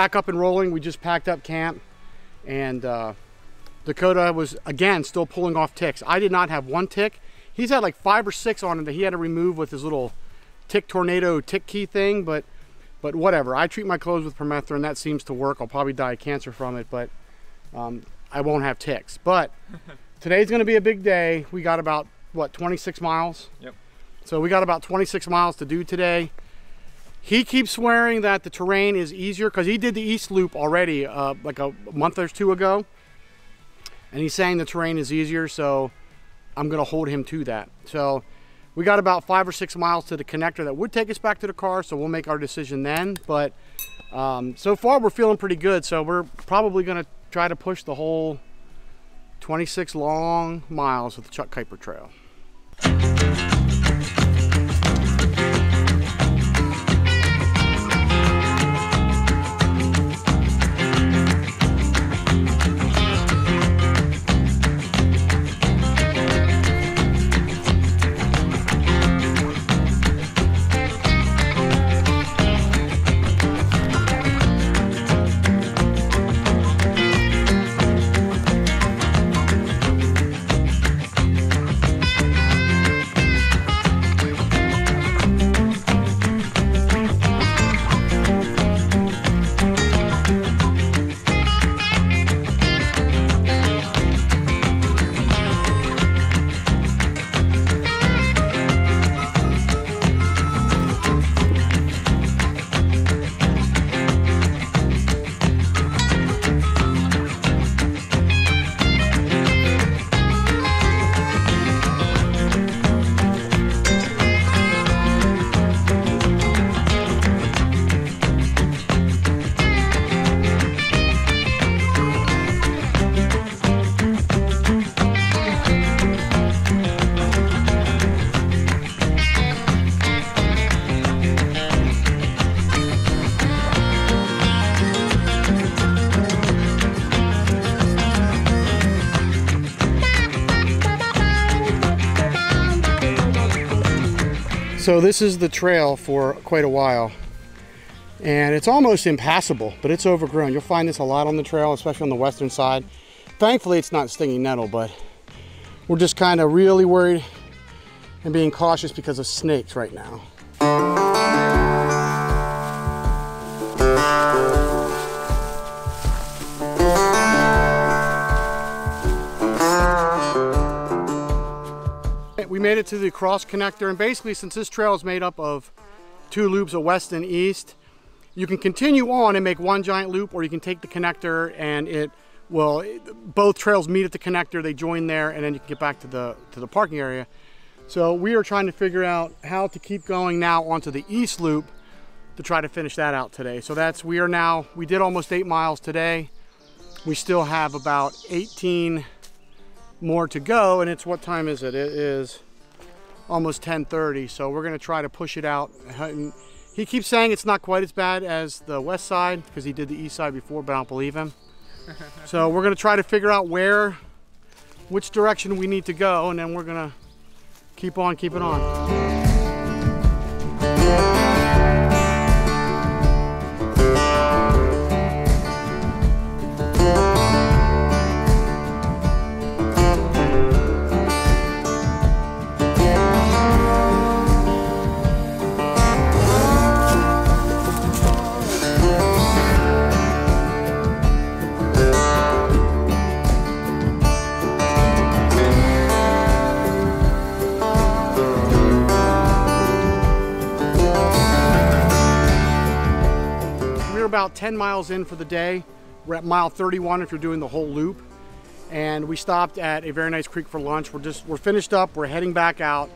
back up and rolling. We just packed up camp and uh, Dakota was, again, still pulling off ticks. I did not have one tick. He's had like five or six on him that he had to remove with his little tick tornado tick key thing, but but whatever. I treat my clothes with permethrin. That seems to work. I'll probably die of cancer from it, but um, I won't have ticks. But today's going to be a big day. We got about, what, 26 miles? Yep. So we got about 26 miles to do today. He keeps swearing that the terrain is easier because he did the East Loop already uh, like a month or two ago. And he's saying the terrain is easier, so I'm going to hold him to that. So we got about five or six miles to the connector that would take us back to the car, so we'll make our decision then. But um, so far, we're feeling pretty good, so we're probably going to try to push the whole 26 long miles of the Chuck Keiper Trail. So this is the trail for quite a while. And it's almost impassable, but it's overgrown. You'll find this a lot on the trail, especially on the western side. Thankfully, it's not stinging nettle, but we're just kind of really worried and being cautious because of snakes right now. Made it to the cross connector and basically since this trail is made up of two loops, a west and east, you can continue on and make one giant loop or you can take the connector and it will, both trails meet at the connector, they join there and then you can get back to the, to the parking area. So we are trying to figure out how to keep going now onto the east loop to try to finish that out today. So that's, we are now, we did almost eight miles today. We still have about 18 more to go and it's what time is it? It is almost 10:30 so we're gonna try to push it out. And he keeps saying it's not quite as bad as the west side because he did the east side before but I don't believe him. So we're gonna try to figure out where which direction we need to go and then we're gonna keep on keeping on about 10 miles in for the day. We're at mile 31 if you're doing the whole loop. And we stopped at a very nice creek for lunch. We're just, we're finished up, we're heading back out.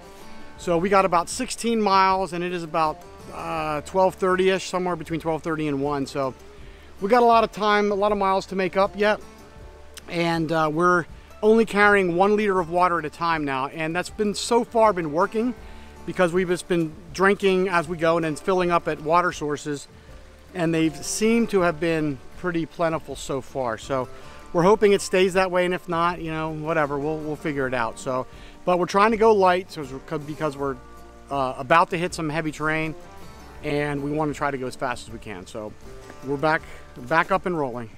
So we got about 16 miles and it is about uh, 12.30ish, somewhere between 12.30 and 1. So we got a lot of time, a lot of miles to make up yet. And uh, we're only carrying one liter of water at a time now. And that's been so far been working because we've just been drinking as we go and then filling up at water sources and they've seemed to have been pretty plentiful so far. So we're hoping it stays that way, and if not, you know, whatever, we'll, we'll figure it out. So, but we're trying to go light so because we're uh, about to hit some heavy terrain, and we want to try to go as fast as we can. So we're back, back up and rolling.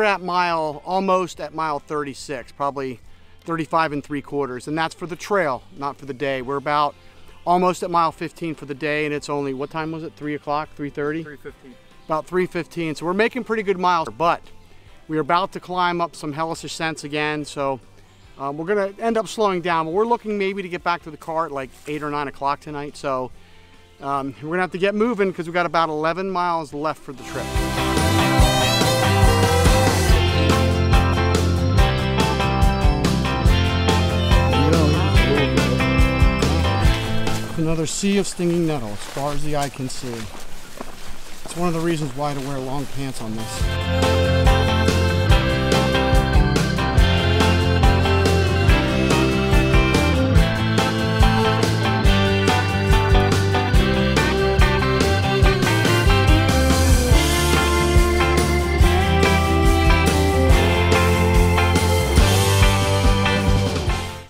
We're at mile, almost at mile 36, probably 35 and three quarters. And that's for the trail, not for the day. We're about almost at mile 15 for the day. And it's only, what time was it? Three o'clock, 3.30? 315. About 3.15. So we're making pretty good miles, but we're about to climb up some hellish ascents again. So um, we're gonna end up slowing down, but we're looking maybe to get back to the car at like eight or nine o'clock tonight. So um, we're gonna have to get moving because we've got about 11 miles left for the trip. Another sea of stinging nettle as far as the eye can see. It's one of the reasons why to wear long pants on this.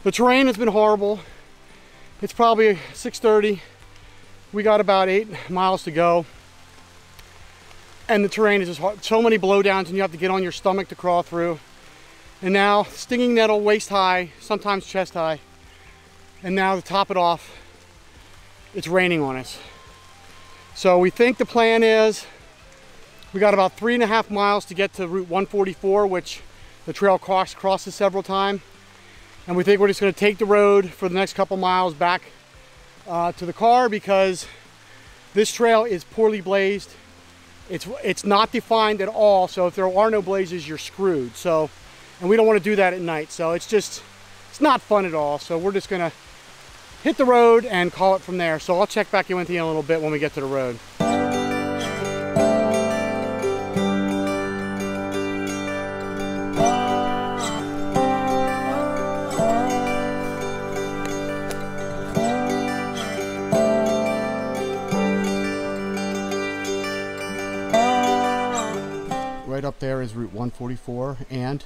The terrain has been horrible. It's probably 6.30. We got about eight miles to go. And the terrain is just hard. so many blowdowns and you have to get on your stomach to crawl through. And now stinging nettle waist high, sometimes chest high. And now to top it off, it's raining on us. So we think the plan is we got about three and a half miles to get to Route 144, which the trail cross crosses several times and we think we're just going to take the road for the next couple miles back uh, to the car because this trail is poorly blazed. It's it's not defined at all, so if there are no blazes, you're screwed. So, and we don't want to do that at night. So it's just it's not fun at all. So we're just gonna hit the road and call it from there. So I'll check back in with you in a little bit when we get to the road. Right up there is Route 144 and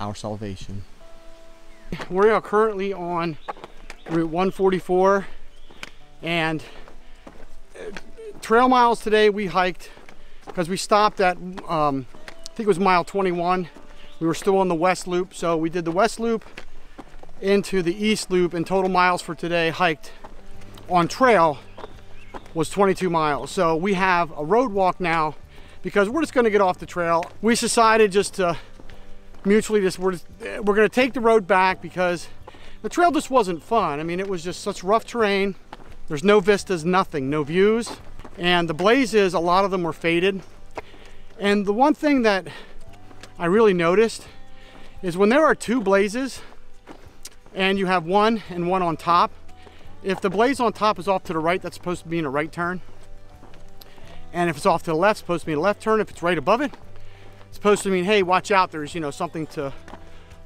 our salvation. We are currently on Route 144 and uh, trail miles today we hiked because we stopped at um, I think it was mile 21 we were still on the west loop so we did the west loop into the east loop and total miles for today hiked on trail was 22 miles so we have a road walk now because we're just going to get off the trail we decided just to mutually just we're, just, we're going to take the road back because the trail just wasn't fun. I mean, it was just such rough terrain. There's no vistas, nothing, no views. And the blazes, a lot of them were faded. And the one thing that I really noticed is when there are two blazes and you have one and one on top, if the blaze on top is off to the right, that's supposed to be in a right turn. And if it's off to the left, it's supposed to be a left turn. If it's right above it, it's supposed to mean, hey, watch out, there's, you know, something to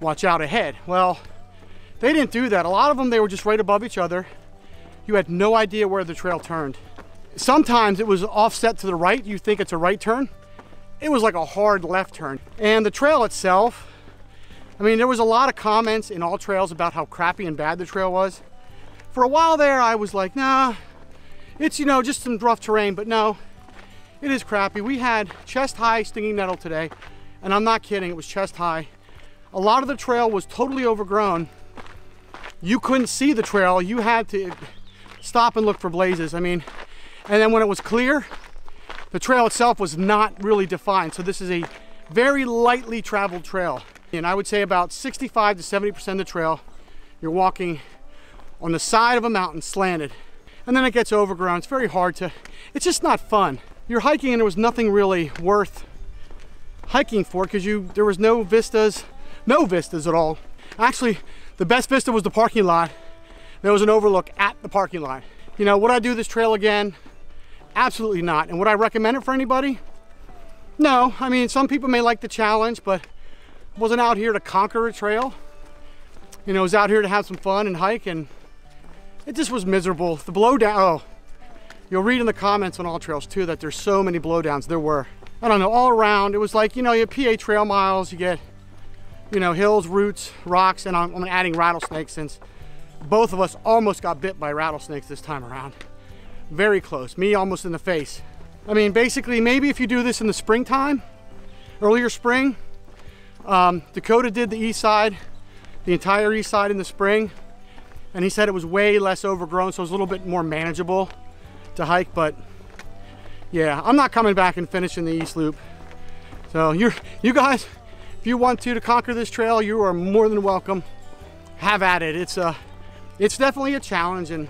watch out ahead. Well, they didn't do that. A lot of them, they were just right above each other. You had no idea where the trail turned. Sometimes it was offset to the right. You think it's a right turn. It was like a hard left turn. And the trail itself, I mean, there was a lot of comments in all trails about how crappy and bad the trail was. For a while there, I was like, nah, it's, you know, just some rough terrain, but no, it is crappy. We had chest high stinging nettle today, and I'm not kidding, it was chest high. A lot of the trail was totally overgrown you couldn't see the trail. You had to stop and look for blazes. I mean, and then when it was clear, the trail itself was not really defined. So this is a very lightly traveled trail. And I would say about 65 to 70% of the trail, you're walking on the side of a mountain slanted. And then it gets overgrown. It's very hard to, it's just not fun. You're hiking and there was nothing really worth hiking for because you there was no vistas, no vistas at all. Actually, the best vista was the parking lot. There was an overlook at the parking lot. You know, would I do this trail again? Absolutely not. And would I recommend it for anybody? No. I mean, some people may like the challenge, but I wasn't out here to conquer a trail. You know, I was out here to have some fun and hike, and it just was miserable. The blowdown, oh, you'll read in the comments on all trails too that there's so many blowdowns. There were. I don't know, all around. It was like, you know, you PA trail miles, you get, you know, hills, roots, rocks, and I'm, I'm adding rattlesnakes since both of us almost got bit by rattlesnakes this time around. Very close, me almost in the face. I mean, basically, maybe if you do this in the springtime, earlier spring, um, Dakota did the east side, the entire east side in the spring, and he said it was way less overgrown, so it was a little bit more manageable to hike, but yeah, I'm not coming back and finishing the East Loop. So you're, you guys, if you want to to conquer this trail, you are more than welcome. Have at it. It's a, uh, it's definitely a challenge, and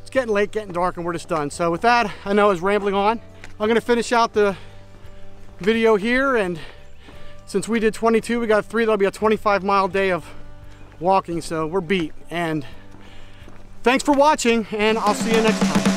it's getting late, getting dark, and we're just done. So with that, I know I was rambling on. I'm gonna finish out the video here, and since we did 22, we got three. That'll be a 25 mile day of walking, so we're beat. And thanks for watching, and I'll see you next time.